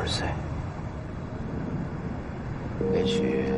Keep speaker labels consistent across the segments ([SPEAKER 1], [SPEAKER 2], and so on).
[SPEAKER 1] 就是十二岁。也许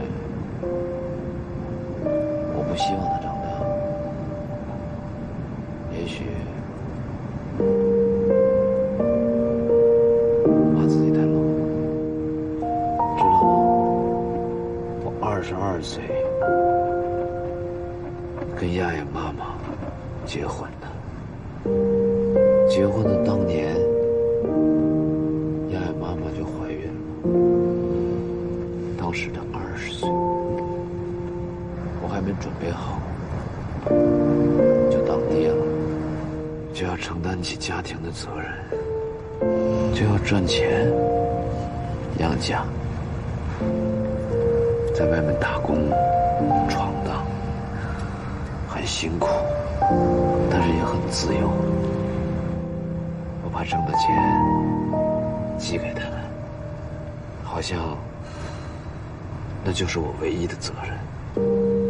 [SPEAKER 1] 担起家庭的责任，就要赚钱养家，在外面打工闯荡，很辛苦，但是也很自由。我把挣的钱寄给他们，好像那就是我唯一的责任。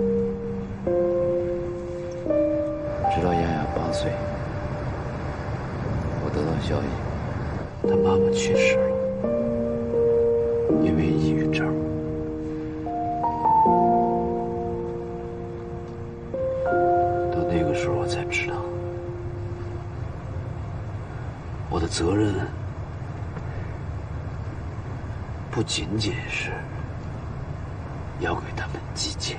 [SPEAKER 1] 妈妈去世了，因为抑郁症。到那个时候，我才知道。我的责任不仅仅是要给他们寄钱，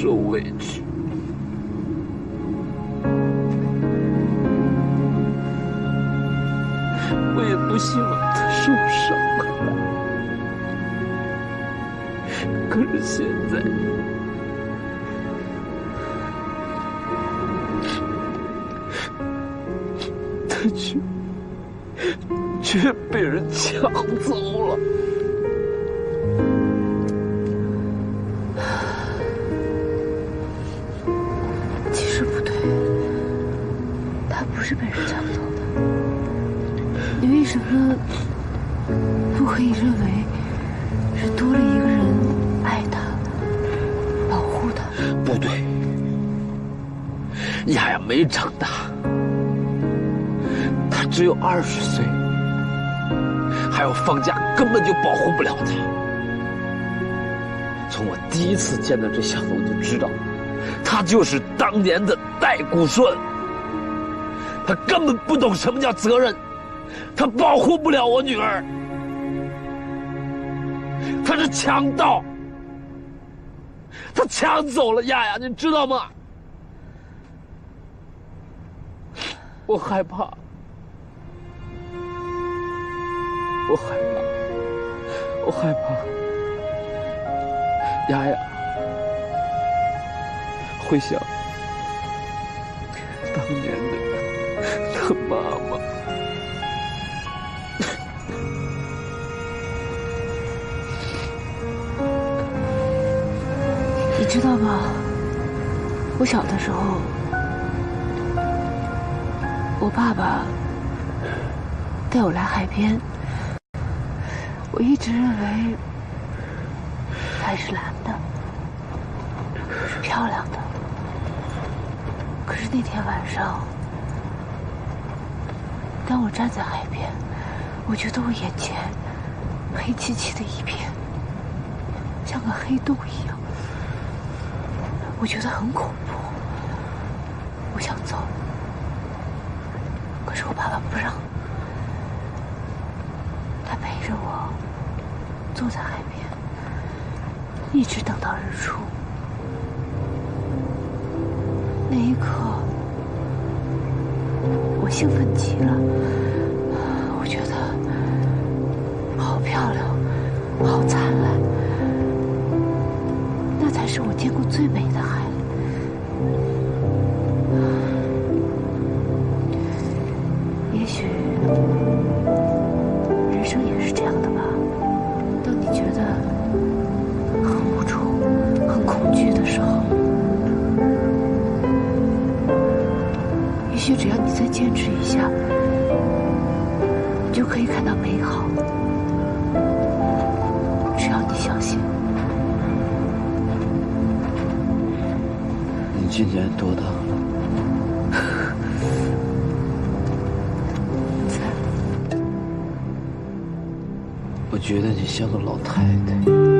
[SPEAKER 1] 受委屈。我也不希望他受伤害。可是现在，他却却被人抢走了。二十岁，还有放假，根本就保护不了她。从我第一次见到这小子，我就知道，他就是当年的戴谷顺。他根本不懂什么叫责任，他保护不了我女儿，他是强盗。他抢走了丫丫，你知道吗？我害怕，我害怕，我害怕，丫丫会想当年的他妈妈。
[SPEAKER 2] 你知道吗？我小的时候，我爸爸带我来海边，我一直认为海是蓝的，是漂亮的。可是那天晚上，当我站在海边，我觉得我眼前黑漆漆的一片，像个黑洞一样。我觉得很恐怖，我想走，可是我爸爸不让，他陪着我坐在海边，一直等到日出。那一刻，我兴奋极了，我觉得好漂亮，好灿烂，那才是我见过最美的海。就可以看到美好。只要你相信。
[SPEAKER 1] 你今年多大 了？我觉得你像个老太太。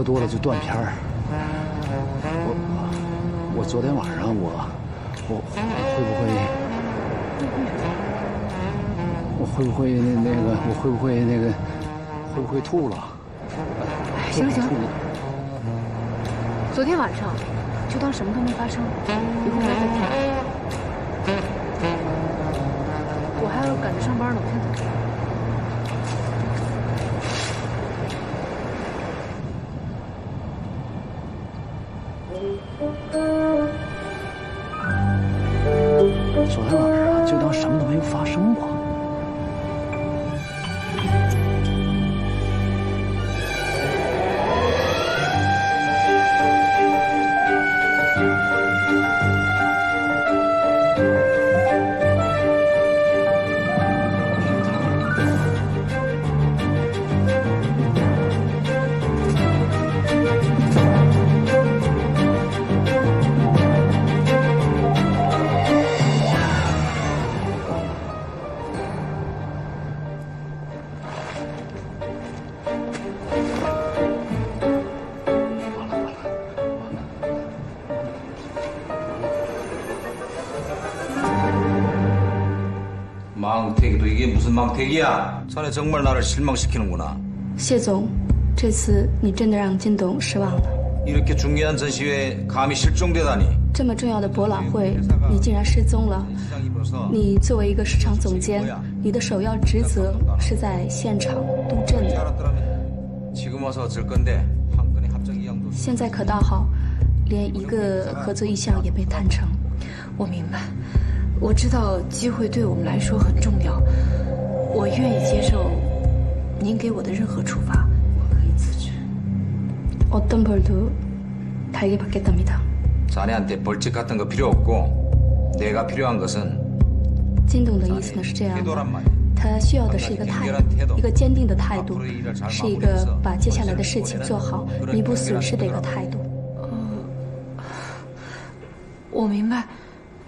[SPEAKER 1] 喝多了就断片儿。我我昨天晚上我我会不会我会不会那那个我会不会那个会不会吐了？
[SPEAKER 2] 行了行了昨天晚上就当什么都没发生，一会儿再听。
[SPEAKER 3] 자네 정말 나를 실망시키는구나.
[SPEAKER 4] 谢总，这次你真的让金董失望了。
[SPEAKER 3] 이렇게 중요한 전시회에 감히 실종되다니.
[SPEAKER 4] 这么重要的博览会，你竟然失踪了。
[SPEAKER 3] 시장 입으로서
[SPEAKER 4] 你作为一个市场总监，你的首要职责是在现场督阵的。
[SPEAKER 3] 알았더라면 지금 와서 어쩔 건데 한 건에 합작 이양도
[SPEAKER 4] 现在可倒好，连一个合作意向也没谈成。
[SPEAKER 2] 我明白，我知道机会对我们来说很重要， 我愿意接受您给我的任何处罚，我可以辞职。
[SPEAKER 4] 어떤 벌도 달게 받겠답니다.
[SPEAKER 3] 자네한테 벌칙 같은 거 필요 없고 내가 필요한 것은
[SPEAKER 4] 金董的意思呢是这样的，
[SPEAKER 3] 태도란 말이야.
[SPEAKER 4] 他需要的是一个态度，一个坚定的态度，是一个把接下来的事情做好、弥补损失的一个态度。
[SPEAKER 2] 我明白，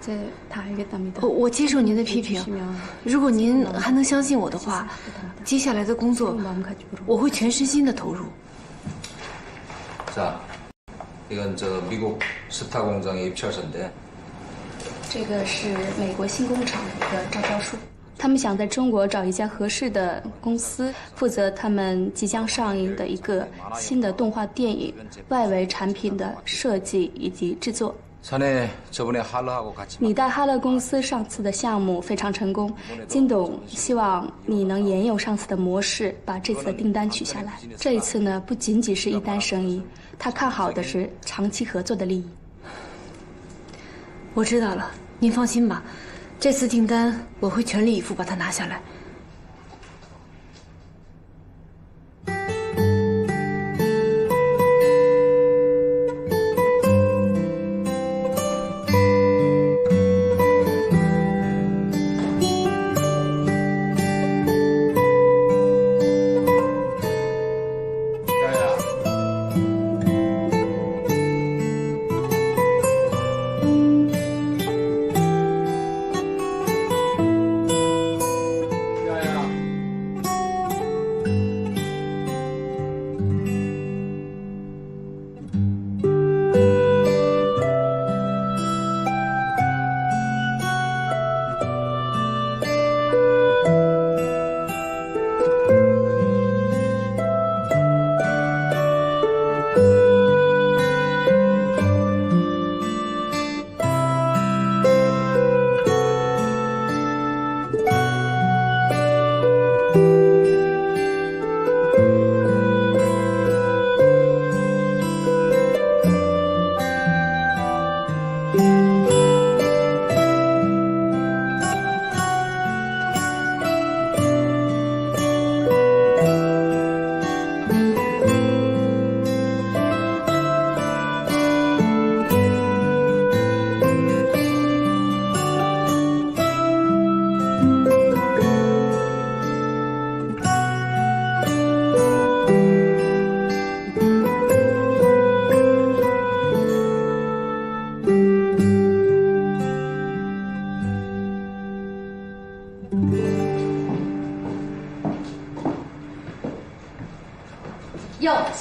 [SPEAKER 4] 再打一个大米
[SPEAKER 2] 我接受您的批评。如果您还能相信我的话接下来的工作我会全身心的投入。
[SPEAKER 3] 是啊
[SPEAKER 4] 这个是美国新工厂的招标书。他们想在中国找一家合适的公司负责他们即将上映的一个新的动画电影外围产品的设计以及制作。
[SPEAKER 3] 乔内，做不了哈喽哈喽，
[SPEAKER 4] 你带哈勒公司上次的项目非常成功，金董希望你能沿用上次的模式，把这次的订单取下来。这一次呢，不仅仅是一单生意，他看好的是长期合作的利益。
[SPEAKER 2] 我知道了，您放心吧，这次订单我会全力以赴把它拿下来。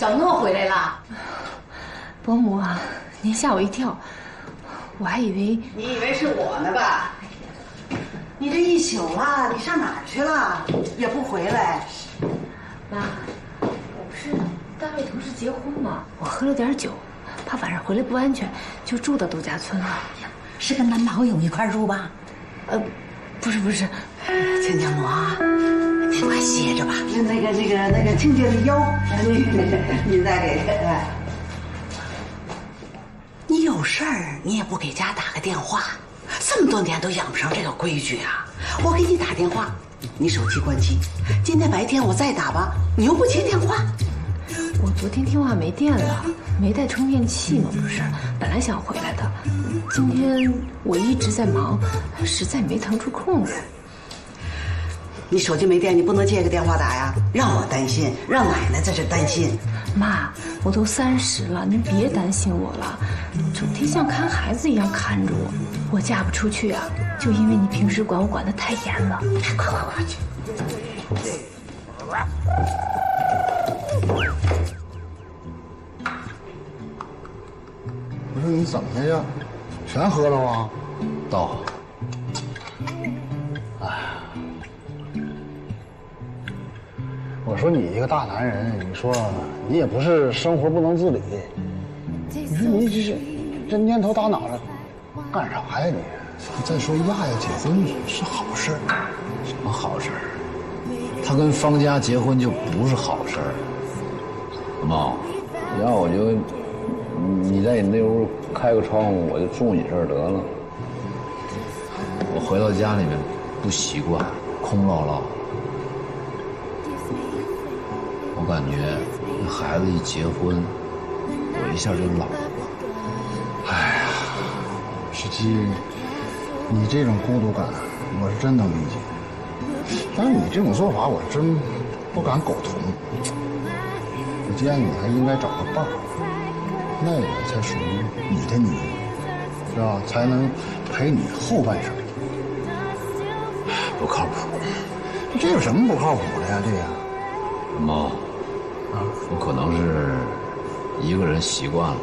[SPEAKER 5] 小诺回来了。
[SPEAKER 2] 伯母啊，您吓我一跳，我还以为
[SPEAKER 6] 你以为是我呢吧？你这一宿了，你上哪儿去了？也不回来。
[SPEAKER 2] 妈，我不是单位同事结婚吗？我喝了点酒，怕晚上回来不安全，就住到度假村了。
[SPEAKER 6] 是跟男朋友一块住吧？
[SPEAKER 2] 呃，不是不是，
[SPEAKER 6] 亲家母啊，您快歇着吧。那个那个那个亲家的腰，你你再给哎。你有事儿你也不给家打个电话，这么多年都养不成这个规矩啊！我给你打电话，你手机关机。今天白天我再打吧，你又不接电话。
[SPEAKER 2] 我昨天电话没电了，没带充电器嘛，不是？本来想回来的，今天我一直在忙，实在没腾出空来。
[SPEAKER 6] 你手机没电，你不能借个电话打呀，让我担心，让奶奶在这担心。
[SPEAKER 2] 妈，我都三十了，您别担心我了，整天像看孩子一样看着我。我嫁不出去啊，就因为你平时管我管得太严了。
[SPEAKER 6] 快快快去！
[SPEAKER 7] 不是你怎么了呀？全喝了吗？
[SPEAKER 1] 到，
[SPEAKER 7] 说你一个大男人，你说你也不是生活不能自理，你说你这是这年头打脑的干啥呀你？再说亚亚结婚是好事儿，
[SPEAKER 1] 什么好事儿？他跟方家结婚就不是好事儿。妈，要我就你在你那屋开个窗户，我就住你这儿得了。我回到家里面不习惯，空落落。感觉那孩子一结婚，我一下就老了。哎呀，
[SPEAKER 7] 十七，你这种孤独感，我是真能理解。但是你这种做法，我真不敢苟同。我建议你还应该找个伴儿，那个才属于你的你，是吧？才能陪你后半生。
[SPEAKER 1] 不靠谱。
[SPEAKER 7] 这有什么不靠谱的呀？这个，
[SPEAKER 1] 猫，啊，我可能是一个人习惯了，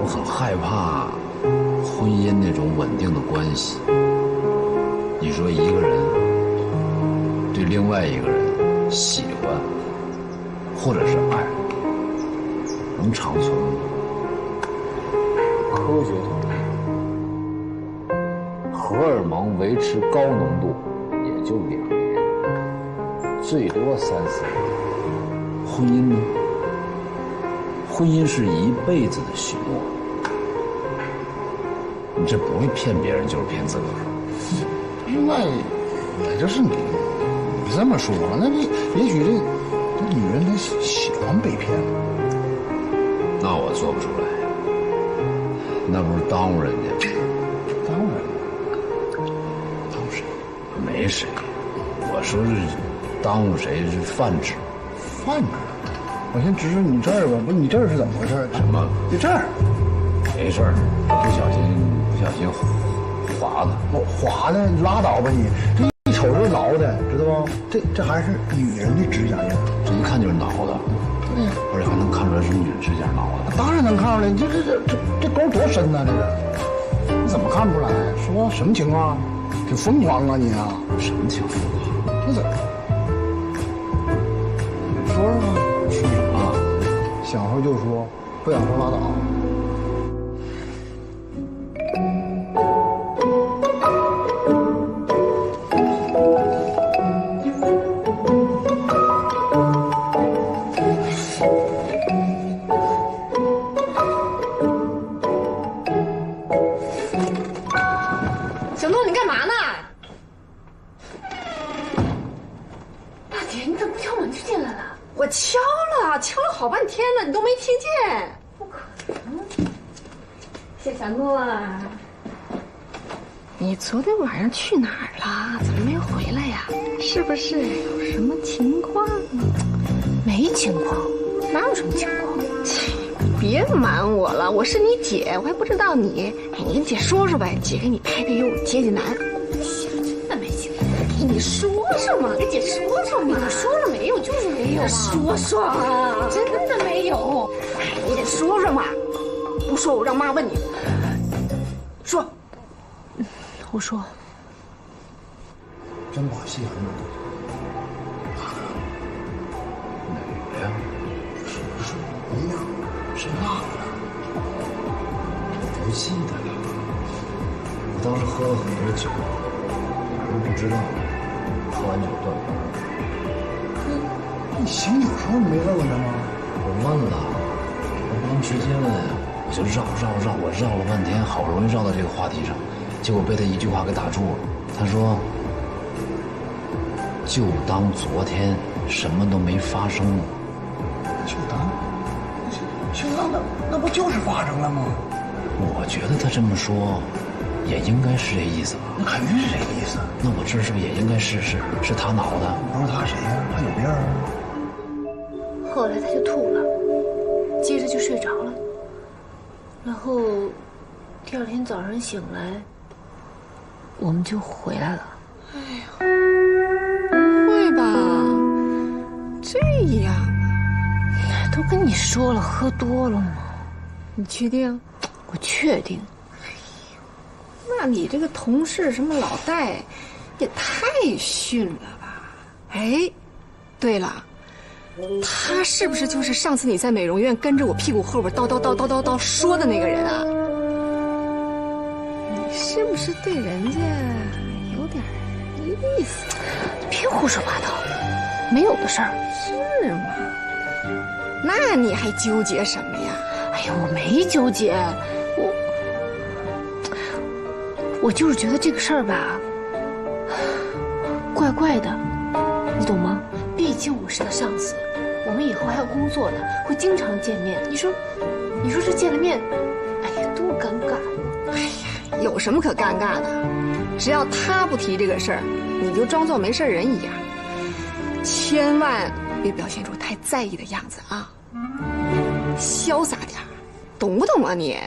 [SPEAKER 1] 我很害怕婚姻那种稳定的关系。你说一个人对另外一个人喜欢或者是爱，能长存吗？科学统计，荷尔蒙维持高浓度也就两年，最多三四年。婚姻呢？婚姻是一辈子的许诺，你这不是骗别人，就是骗自个儿。
[SPEAKER 7] 那也就是你你这么说，那你也许这这女人她喜喜欢被骗。
[SPEAKER 1] 那我做不出来，那不是耽误人家吗？
[SPEAKER 7] 当然，
[SPEAKER 1] 耽误谁？没谁。我说是耽误谁是泛指。
[SPEAKER 7] 饭吃。我先指指你这儿吧，不是你这儿是怎么回事？
[SPEAKER 1] 什么？
[SPEAKER 7] 就这儿，
[SPEAKER 1] 没事儿，不小心不小心划的。
[SPEAKER 7] 我划的，你拉倒吧你！这一瞅就是挠的，知道不？这这还是女人的指甲印，
[SPEAKER 1] 这一看就是挠的，
[SPEAKER 7] 对呀，
[SPEAKER 1] 而且还能看出来是女人指甲挠的。
[SPEAKER 7] 当然能看出来，这这这这这沟多深呐、这个你怎么看不出来？说什么情况？挺疯狂啊你啊！
[SPEAKER 1] 什么情况？
[SPEAKER 7] 这怎想说就说，不想说拉倒。
[SPEAKER 2] 姐，
[SPEAKER 8] 我还不知道你。哎，你跟姐说说呗，姐给你排排忧，解解难。
[SPEAKER 2] 真的没情况。
[SPEAKER 8] 你说说嘛，跟姐说说嘛。
[SPEAKER 2] 你说了没有？就是没有啊。
[SPEAKER 8] 说说啊，
[SPEAKER 2] 真的没有。
[SPEAKER 8] 哎，你得说说嘛，不说我让妈问你。说，
[SPEAKER 2] 我说，
[SPEAKER 7] 真把戏很满。
[SPEAKER 1] 哪个呀？
[SPEAKER 7] 一样，是那个。
[SPEAKER 1] 不记得了。我当时喝了很多酒，我都不知道。喝完酒断片。
[SPEAKER 7] 你醒酒时候你没问问他吗？
[SPEAKER 1] 我问了，我不能直接问，我就绕绕绕，我绕了半天，好不容易绕到这个话题上，结果被他一句话给打住了。他说：“就当昨天什么都没发生了。
[SPEAKER 7] 就当，就当那那不就是发生了吗？”
[SPEAKER 1] 我觉得他这么说，也应该是这意思吧。
[SPEAKER 7] 那肯定是这个意思。
[SPEAKER 1] 那我这是不是也应该试试是他挠的？
[SPEAKER 7] 不是他谁呀、他有病啊？
[SPEAKER 2] 后来他就吐了，接着就睡着了，然后第二天早上醒来，我们就回来了。
[SPEAKER 8] 哎呦会吧？这样，
[SPEAKER 2] 都跟你说了，喝多了吗？
[SPEAKER 8] 你确定？
[SPEAKER 2] 我确定。
[SPEAKER 8] 那你这个同事什么老戴，也太逊了吧？哎，对了，他是不是就是上次你在美容院跟着我屁股后边叨叨叨叨叨叨说的那个人啊？你是不是对人家有点意思？
[SPEAKER 2] 别胡说八道，没有的事儿。
[SPEAKER 8] 是吗？那你还纠结什么呀？
[SPEAKER 2] 哎呀，我没纠结，我就是觉得这个事儿吧，怪怪的，你懂吗？毕竟我是他上司，我们以后还要工作呢，会经常见面。你说，你说这见了面，哎呀，多尴尬。
[SPEAKER 8] 哎呀，有什么可尴尬的？只要他不提这个事儿，你就装作没事人一样，千万别表现出太在意的样子啊！潇洒点懂不懂啊你？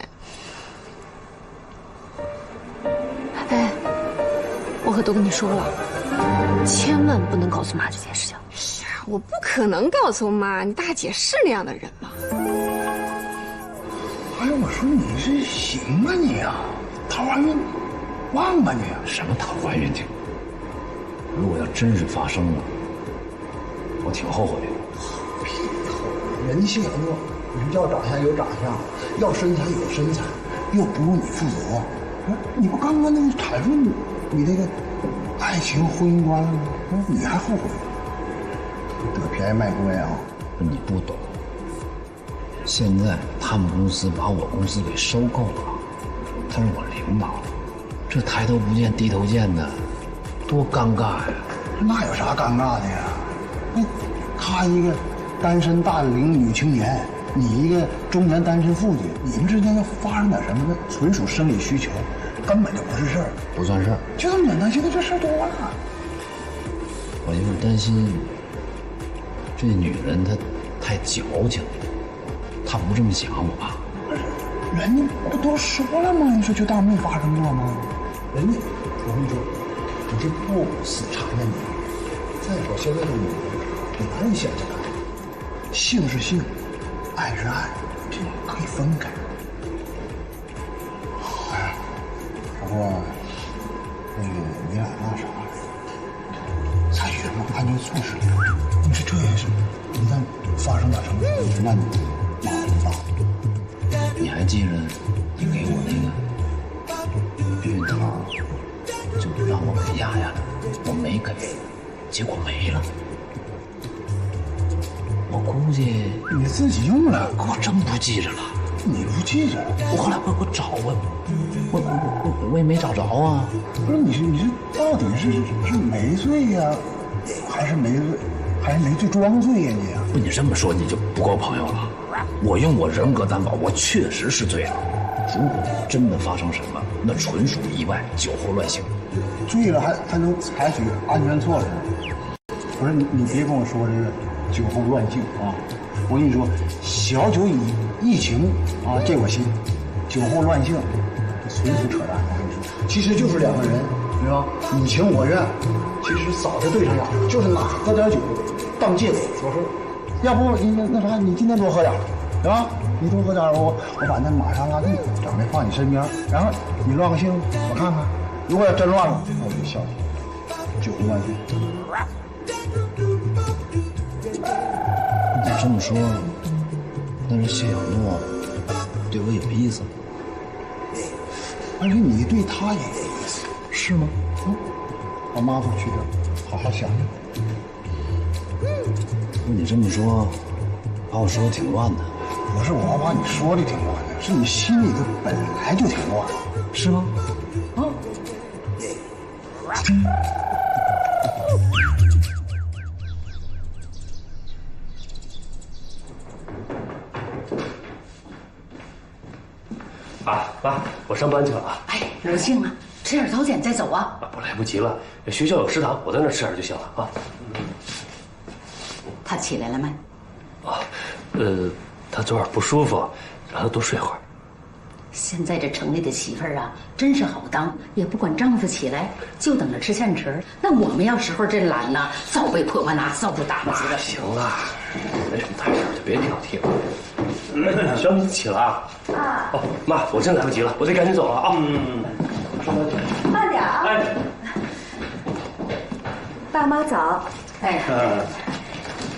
[SPEAKER 2] 我可都跟你说了，千万不能告诉妈这件事情。
[SPEAKER 8] 哎呀，我不可能告诉妈，你大姐是那样的人吗？
[SPEAKER 7] 哎，我说你这行啊你啊，桃花运旺吧你？
[SPEAKER 1] 什么桃花运气？如果要真是发生了，我挺后悔的。
[SPEAKER 7] 屁后人性恶，你要长相有长相，要身材有身材，又不用你负责。你不刚刚那个阐述你你那个爱情婚姻观了吗？你还后悔？得便宜卖乖啊！
[SPEAKER 1] 你不懂，现在他们公司把我公司给收购了，他是我领导，这抬头不见低头见的，多尴尬呀！
[SPEAKER 7] 那有啥尴尬的呀？那他一个单身大龄女青年，你一个中年单身妇女，你们之间要发生点什么，那纯属生理需求，根本就不是事儿，
[SPEAKER 1] 不算事儿。
[SPEAKER 7] 就这么简单。现在这事儿多了，
[SPEAKER 1] 我就是担心这女人她太矫情，她不这么想我吧？
[SPEAKER 7] 人家不都说了吗？你说就当没发生过吗？人家我跟你说，你这不死缠着你。再说现在的女人，男人想起来，性是性，爱是爱，这可以分开。说那个你俩那啥，采取什么安全措施了？你说这也是，一旦发生点什么，那你妈怎么办？
[SPEAKER 1] 你还记着你给我那个避孕套，就让我给压压的，我没给，结果没了。我估计
[SPEAKER 7] 你自己用了，
[SPEAKER 1] 我真不记着了。
[SPEAKER 7] 你不记着？
[SPEAKER 1] 我后来我我找我我我我我也没找着啊。
[SPEAKER 7] 不是你是你是到底是是没醉呀，还是没醉，还是没醉装醉呀你？
[SPEAKER 1] 不，你这么说你就不够朋友了。我用我人格担保，我确实是醉了。如果真的发生什么，那纯属意外，酒后乱性。
[SPEAKER 7] 醉了还还能采取安全措施？不是你你别跟我说这个酒后乱性啊！我跟你说，小酒以疫情啊，这我信。酒后乱性，纯属扯淡。我跟你说，其实就是两个人，对吧？你情我愿，其实早就对上眼了，就是拿喝点酒当借口说事儿。要不那啥，你今天多喝点，对吧？你多喝点，我我把那玛莎拉蒂整的放你身边，然后你乱个性，我看看。如果要真乱了，那我就消停。酒后乱性。
[SPEAKER 1] 你这么说，那是谢小诺对我有意思，
[SPEAKER 7] 而且你对他也有意思，
[SPEAKER 1] 是吗？
[SPEAKER 7] 嗯，我妈说去好好想想。
[SPEAKER 1] 不，你这么说，把我说的挺乱的，
[SPEAKER 7] 不是我把你说的挺乱的，是你心里头本来就挺乱，
[SPEAKER 1] 是吗？
[SPEAKER 7] 啊。
[SPEAKER 9] 啊，上班去了啊。
[SPEAKER 10] 哎，有幸啊，吃点早点再走啊。
[SPEAKER 9] 啊，不来不及了，学校有食堂，我在那儿吃点就行了啊。
[SPEAKER 10] 他起来了没？
[SPEAKER 9] 啊，呃，他昨晚不舒服，让他多睡会儿。
[SPEAKER 10] 现在这城里的媳妇儿啊，真是好当，也不管丈夫起来，就等着吃现成。那我们要时候这懒呢，早被婆婆拿扫帚打死了。
[SPEAKER 9] 行了，没什么大事，就别挑剔了。小米起了啊？啊。哦，妈，我真来不及了，我得赶紧走了啊。嗯。
[SPEAKER 5] 慢点啊。
[SPEAKER 9] 哎。
[SPEAKER 5] 爸妈早。
[SPEAKER 10] 哎。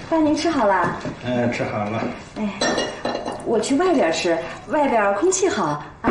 [SPEAKER 5] 爸，您吃好了？
[SPEAKER 7] 嗯，吃好了。
[SPEAKER 5] 哎，我去外边吃，外边空气好啊。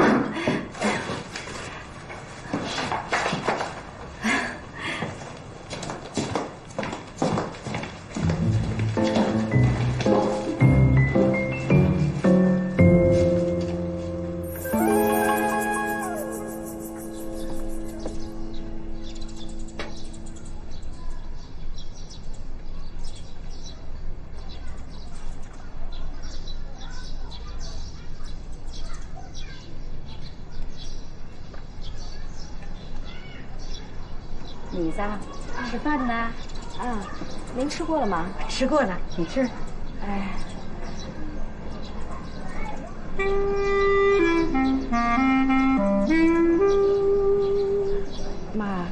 [SPEAKER 10] 吃
[SPEAKER 5] 过了吗？
[SPEAKER 10] 吃过了，你吃。
[SPEAKER 5] 哎，妈，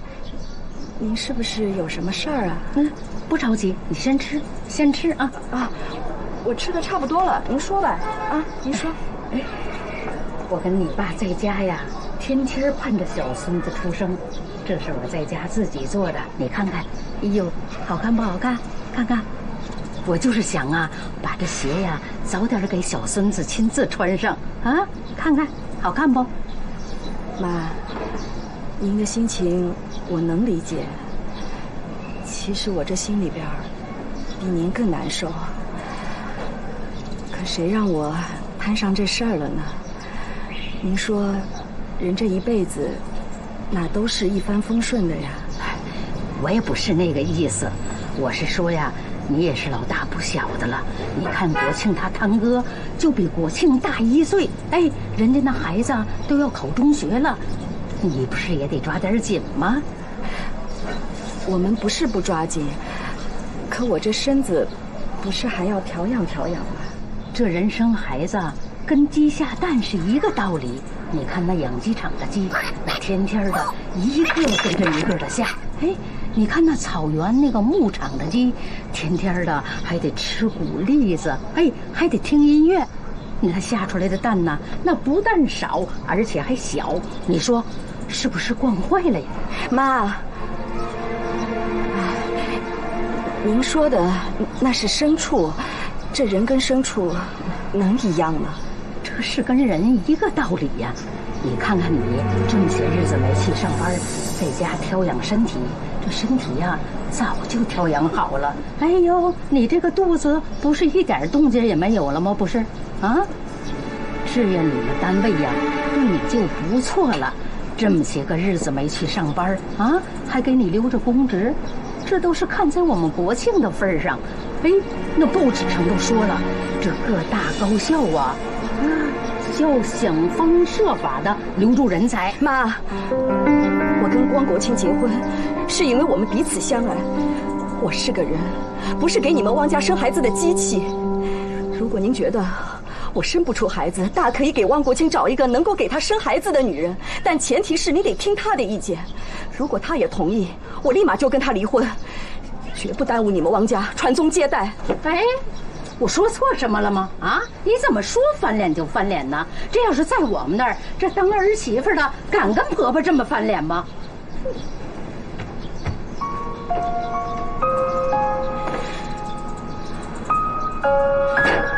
[SPEAKER 5] 您是不是有什么事儿啊？
[SPEAKER 10] 嗯，不着急，你先吃，先吃啊
[SPEAKER 5] 啊！我吃的差不多了，您说吧。啊，您说。
[SPEAKER 10] 哎，我跟你爸在家呀，天天盼着小孙子出生。这是我在家自己做的，你看看，哎呦，好看不好看？看看，我就是想啊，把这鞋呀早点给小孙子亲自穿上啊，看看好看不？
[SPEAKER 5] 妈，您的心情我能理解。其实我这心里边比您更难受。可谁让我摊上这事儿了呢？您说，人这一辈子。哪都是一帆风顺的呀，
[SPEAKER 10] 我也不是那个意思，我是说呀，你也是老大不小的了。你看国庆他堂哥就比国庆大一岁，哎，人家那孩子都要考中学了，你不是也得抓点紧吗？
[SPEAKER 5] 我们不是不抓紧，可我这身子不是还要调养调养吗？
[SPEAKER 10] 这人生孩子跟鸡下蛋是一个道理。你看那养鸡场的鸡，那天天的一个跟着一个的下。哎，你看那草原那个牧场的鸡，天天的还得吃谷粒子，哎，还得听音乐。你看下出来的蛋呢，那不但少，而且还小。你说，是不是惯坏了呀？
[SPEAKER 5] 妈，您说的那是牲畜，这人跟牲畜能一样吗？
[SPEAKER 10] 这是跟人一个道理呀！你看看你这么些日子没去上班，在家调养身体，这身体呀早就调养好了。哎呦，你这个肚子不是一点动静也没有了吗？不是，啊？志愿你们单位呀对你就不错了，这么些个日子没去上班啊，还给你留着公职，这都是看在我们国庆的份上。哎，那报纸上都说了，这各大高校啊。啊要想方设法的留住人才。
[SPEAKER 5] 妈，我跟光国庆结婚，是因为我们彼此相爱。我是个人，不是给你们汪家生孩子的机器。如果您觉得我生不出孩子，大可以给汪国清找一个能够给他生孩子的女人，但前提是你得听他的意见。如果他也同意，我立马就跟他离婚，绝不耽误你们汪家传宗接代。
[SPEAKER 10] 哎。我说错什么了吗？啊，你怎么说翻脸就翻脸呢？这要是在我们那儿，这当儿媳妇的敢跟婆婆这么翻脸吗？
[SPEAKER 11] thank you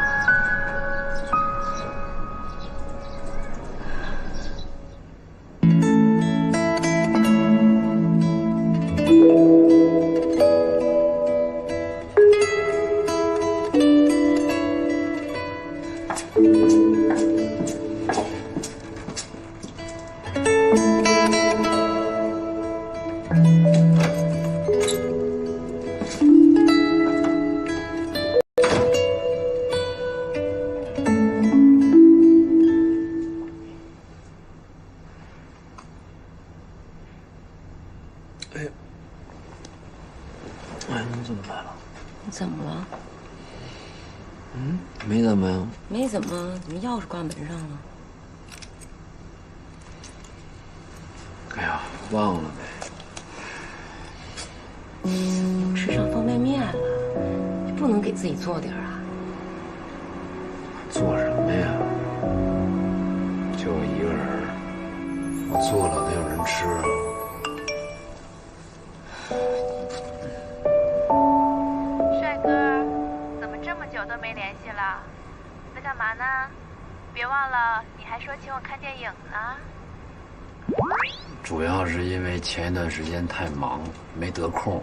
[SPEAKER 1] 主要是因为前一段时间太忙，没得空。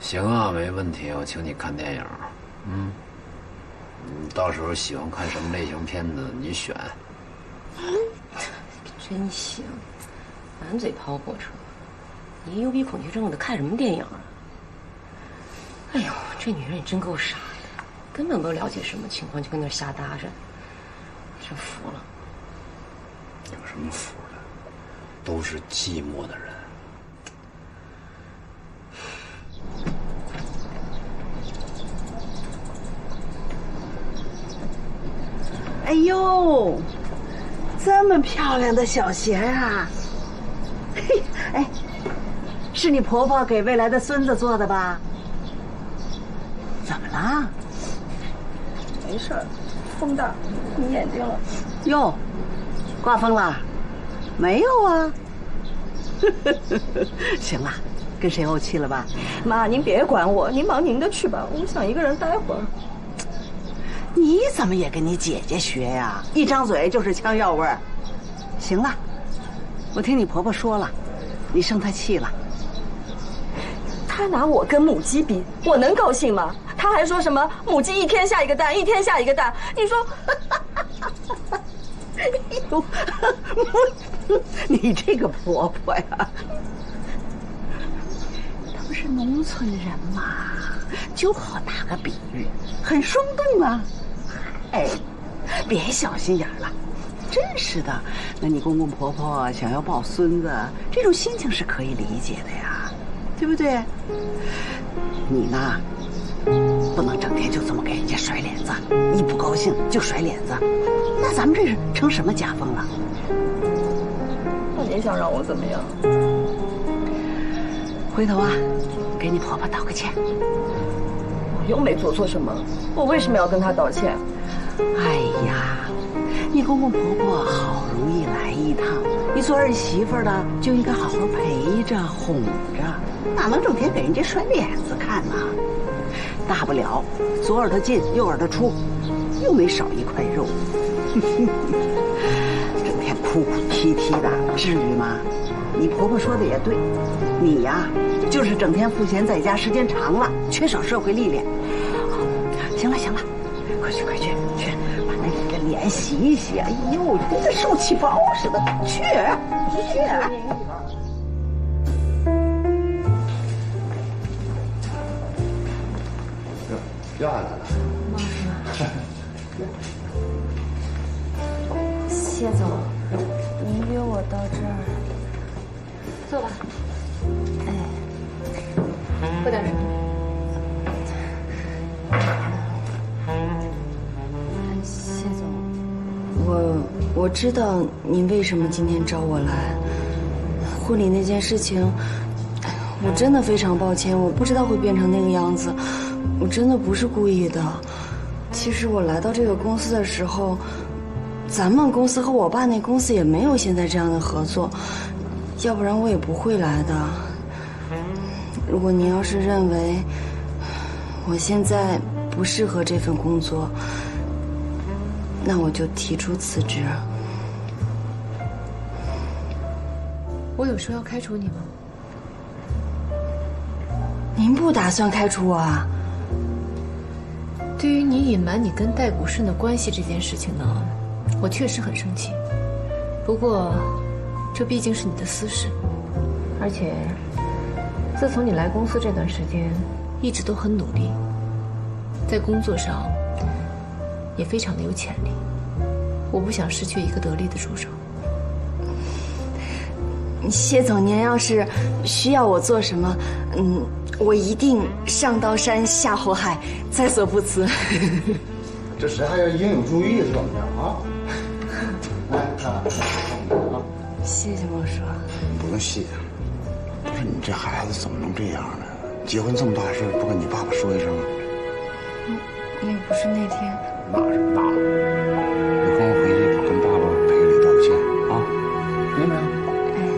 [SPEAKER 1] 行啊，没问题，我请你看电影。嗯，你到时候喜欢看什么类型片子，你选。
[SPEAKER 2] 真行，满嘴跑火车。你幽闭恐惧症的，看什么电影啊？哎呦，这女人也真够傻的，根本不了解什么情况，就跟那瞎搭着。真服了，
[SPEAKER 1] 有什么服的？都是寂寞的人。
[SPEAKER 6] 哎呦，这么漂亮的小鞋啊！嘿，哎，是你婆婆给未来的孙子做的吧？怎么了？
[SPEAKER 12] 没事，风大，迷眼睛了。
[SPEAKER 6] 哟，刮风了。没有啊。行了，跟谁怄气了吧？
[SPEAKER 12] 妈，您别管我，您忙您的去吧，我想一个人待会儿。
[SPEAKER 6] 你怎么也跟你姐姐学呀？一张嘴就是枪药味儿。行了，我听你婆婆说了，你生她气了。
[SPEAKER 12] 她拿我跟母鸡比，我能高兴吗？她还说什么母鸡一天下一个蛋，一天下一个蛋。你说，
[SPEAKER 6] 哎呦，你这个婆婆呀，她不是农村人嘛，就好打个比喻，很生动啊。哎，别小心眼了，真是的。那你公公婆婆想要抱孙子，这种心情是可以理解的呀，对不对？你呢，不能整天就这么给人家甩脸子，一不高兴就甩脸子，那咱们这是成什么家风了？
[SPEAKER 12] 那您想让我怎么样？
[SPEAKER 6] 回头啊，给你婆婆道个歉。
[SPEAKER 12] 我又没做错什么，我为什么要跟她道歉？
[SPEAKER 6] 哎呀，你公公婆婆好容易来一趟，你做儿媳妇的就应该好好陪着哄着，哪能整天给人家甩脸子看呢？大不了左耳朵进右耳朵出，又没少一块肉。整天哭哭啼啼的，至于吗？你婆婆说的也对，你呀，就是整天赋闲在家时间长了，缺少社会历练。行了行了。快去快去去，把那个脸洗一洗！哎呦，跟个受气包似的，去去。
[SPEAKER 7] 又来了。
[SPEAKER 13] 谢总，坐吧。哎，喝点什么？谢总，我我知道您为什么今天找我来。婚礼那件事情，我真的非常抱歉，我不知道会变成那个样子，我真的不是故意的。其实我来到这个公司的时候，咱们公司和我爸那公司也没有现在这样的合作，要不然我也不会来的。如果您要是认为我现在不适合这份工作，那我就提出辞职。
[SPEAKER 2] 我有说要开除你吗？
[SPEAKER 13] 您不打算开除我啊？
[SPEAKER 2] 对于你隐瞒你跟戴谷顺的关系这件事情呢，我确实很生气。不过，这毕竟是你的私事，而且，自从你来公司这段时间，一直都很努力，在工作上也非常的有潜力。我不想失去一个得力的助手。
[SPEAKER 13] 谢总，您要是需要我做什么，嗯，我一定上刀山下火海，在所不辞。
[SPEAKER 7] 这谁还要应有注意是怎么着啊？不用谢，不是你这孩子怎么能这样呢？结婚这么大事不跟你爸爸说一声？
[SPEAKER 13] 那不是那天。
[SPEAKER 7] 那是那，有空回去跟爸爸赔礼道歉啊，明白没有？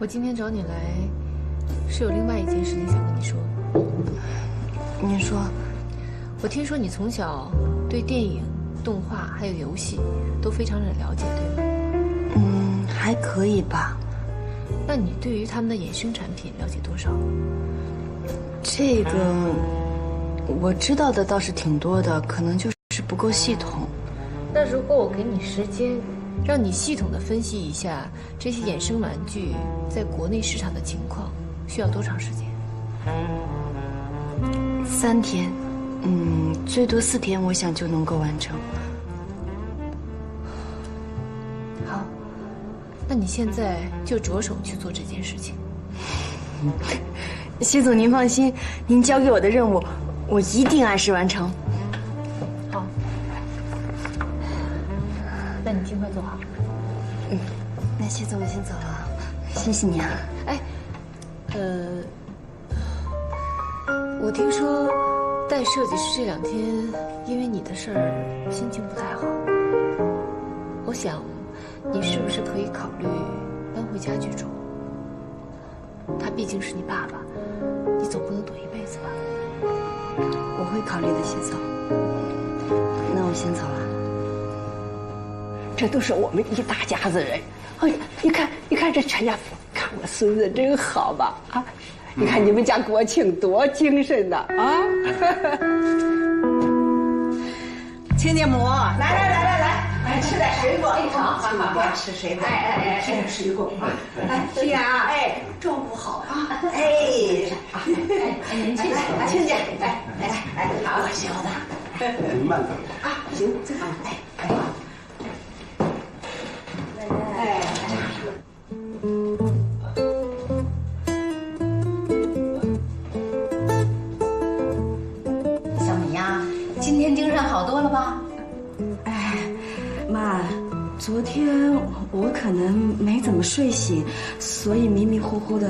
[SPEAKER 2] 我今天找你来，是有另外一件事情想跟你说。
[SPEAKER 13] 您说，
[SPEAKER 2] 我听说你从小对电影、动画还有游戏都非常的了解，对吗？
[SPEAKER 13] 嗯，还可以吧。
[SPEAKER 2] 那你对于他们的衍生产品了解多少？
[SPEAKER 13] 这个我知道的倒是挺多的，可能就是不够系统。
[SPEAKER 2] 那如果我给你时间，让你系统的分析一下这些衍生玩具在国内市场的情况，需要多长时间？
[SPEAKER 13] 三天，嗯，最多四天，我想就能够完成。
[SPEAKER 2] 好，那你现在就着手去做这件事情。
[SPEAKER 5] 谢总您放心，您交给我的任务，我一定按时完成。
[SPEAKER 13] 好，那你尽快做好。
[SPEAKER 5] 嗯，那谢总我先走了，谢谢你啊。
[SPEAKER 13] 哎，呃，我听说戴设计师这两天因为你的事儿心情不太好，我想你是不是可以考虑搬回家居住？他毕竟是你爸爸，你总不能躲一辈子吧？
[SPEAKER 5] 我会考虑的，谢总。那我先走了。
[SPEAKER 6] 这都是我们一大家子人。哎，你看，你看这全家福，看我孙子真好吧？啊，你看你们家国庆多精神呐！啊，亲家母，来来来来来，来吃点水果。好，妈妈不爱吃水果。哎哎哎，吃点水果啊！来，心呀，哎，照顾好啊！哎，哎，您亲家，亲家，哎哎哎，好，小子，
[SPEAKER 7] 您慢点
[SPEAKER 6] 啊，行，啊，哎哎。哎，天
[SPEAKER 5] 我可能没怎么睡醒，所以迷迷糊糊的，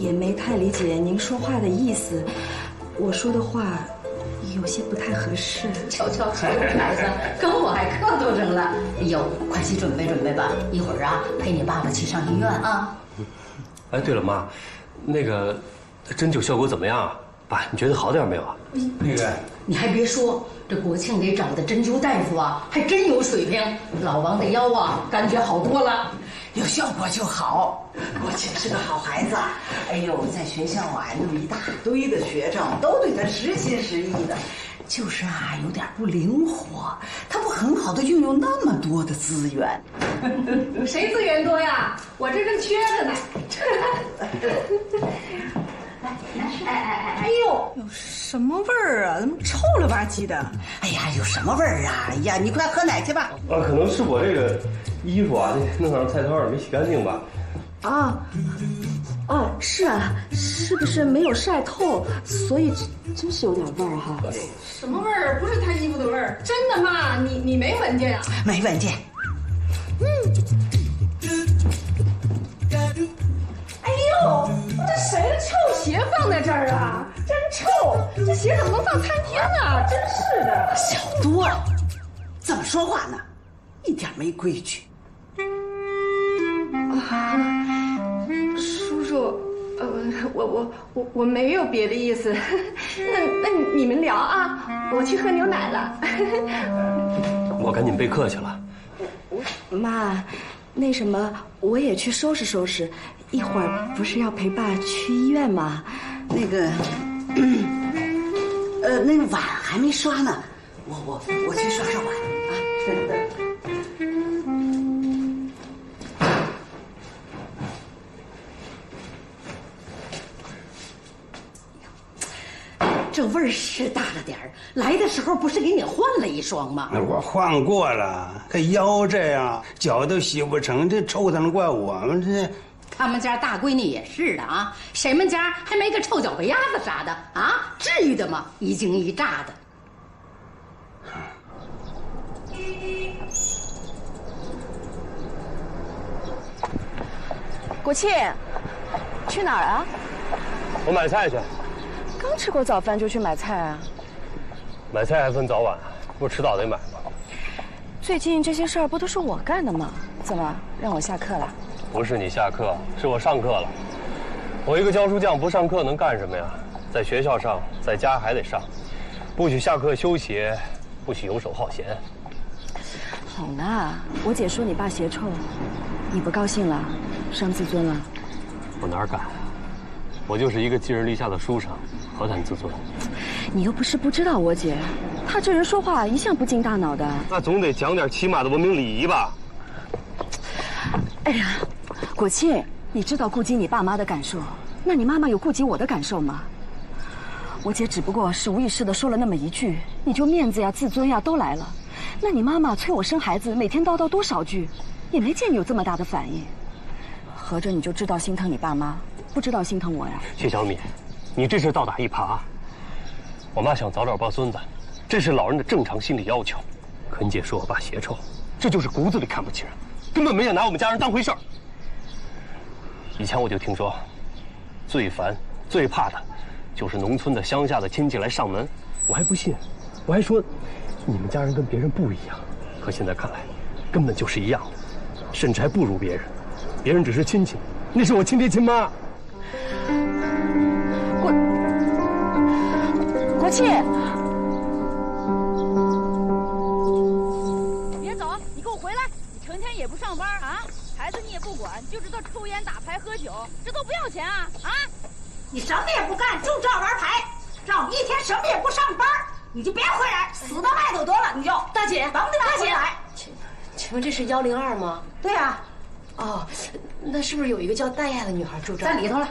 [SPEAKER 5] 也没太理解您说话的意思。我说的话有些不太合适。
[SPEAKER 10] 瞧瞧，这孩子跟我还客套上了。哎呦，快去准备准备吧，一会儿啊陪你爸爸去上医院啊。
[SPEAKER 9] 哎，对了，妈，那个针灸效果怎么样啊？爸，你觉得好点没有啊？
[SPEAKER 7] 那个，
[SPEAKER 10] 你还别说，这国庆给找的针灸大夫啊，还真有水平。老王的腰啊，感觉好多了。
[SPEAKER 6] 有效果就好。国庆是个好孩子，哎呦，在学校啊，那么一大堆的学生都对他实心实意的，就是啊，有点不灵活，他不很好的运用那么多的资源。
[SPEAKER 5] 谁资源多呀？我这正缺着呢。
[SPEAKER 6] 哎哎哎
[SPEAKER 5] 哎呦，什么味儿啊？怎么臭了吧唧的？
[SPEAKER 6] 哎呀，有什么味儿啊？哎呀，你快喝奶去吧。
[SPEAKER 9] 啊，可能是我这个衣服啊，这弄上菜汤没洗干净吧。
[SPEAKER 5] 啊，哦，是啊，是不是没有晒透，所以真是有点味儿哈？
[SPEAKER 8] 什么味儿？不是他衣服的味儿，真的妈，你你没闻见呀？
[SPEAKER 6] 没闻见。
[SPEAKER 8] 哎呦，这谁的臭鞋放在这儿啊？真臭！这鞋怎么能放餐厅呢？真是的。
[SPEAKER 6] 小多，怎么说话呢？一点没规矩。
[SPEAKER 8] 啊，叔叔，呃，我我我我没有别的意思。那那你们聊啊，我去喝牛奶了。
[SPEAKER 9] 我赶紧备课去了。
[SPEAKER 5] 妈，那什么，我也去收拾收拾，一会儿不是要陪爸去医院吗？
[SPEAKER 6] 那个，呃，那个碗还没刷呢，我我我去刷刷碗啊。这味儿是大了点儿，来的时候不是给你换了一双吗？
[SPEAKER 14] 那我换过了，可腰这样，脚都洗不成，这臭才能怪我们这。
[SPEAKER 10] 他们家大闺女也是的啊，谁们家还没个臭脚巴丫子啥的啊？至于的吗？一惊一乍的。
[SPEAKER 5] 国庆，去哪儿啊？
[SPEAKER 9] 我买菜去。
[SPEAKER 5] 刚吃过早饭就去买菜啊？
[SPEAKER 9] 买菜还分早晚，不迟早得买吗？
[SPEAKER 5] 最近这些事儿不都是我干的吗？怎么让我下课了？
[SPEAKER 9] 不是你下课，是我上课了。我一个教书匠不上课能干什么呀？在学校上，在家还得上，不许下课休息，不许游手好闲。
[SPEAKER 5] 好啦，我姐说你爸鞋臭，你不高兴了，伤自尊了。
[SPEAKER 9] 我哪敢？我就是一个寄人篱下的书生，何谈自尊？
[SPEAKER 5] 你又不是不知道我姐，她这人说话一向不经大脑的。
[SPEAKER 9] 那总得讲点起码的文明礼仪吧？
[SPEAKER 5] 哎呀，国庆，你知道顾及你爸妈的感受，那你妈妈有顾及我的感受吗？我姐只不过是无意识的说了那么一句，你就面子呀、自尊呀都来了。那你妈妈催我生孩子，每天叨叨多少句，也没见你有这么大的反应。合着你就知道心疼你爸妈，不知道心疼我呀？
[SPEAKER 9] 谢小米，你这是倒打一耙。我妈想早点抱孙子，这是老人的正常心理要求。可你姐说我爸邪臭，这就是骨子里看不起人，根本没有拿我们家人当回事儿。以前我就听说，最烦、最怕的，就是农村的乡下的亲戚来上门，我还不信，我还说，你们家人跟别人不一样。可现在看来，根本就是一样的，甚至还不如别人。别人只是亲戚，那是我亲爹亲妈。
[SPEAKER 10] 国庆，
[SPEAKER 15] 就知道抽烟打牌喝酒，这都不要钱啊啊！
[SPEAKER 16] 你什么也不干，就知道玩牌，让我一天什么也不上班，你就别回来，死到外头得了，你就
[SPEAKER 17] 大姐，
[SPEAKER 16] 甭给
[SPEAKER 17] 大姐
[SPEAKER 16] 来。
[SPEAKER 17] 请请问这是幺零二吗？
[SPEAKER 16] 对呀。
[SPEAKER 17] 哦，那是不是有一个叫戴亚的女孩住这儿？
[SPEAKER 16] 在里头了。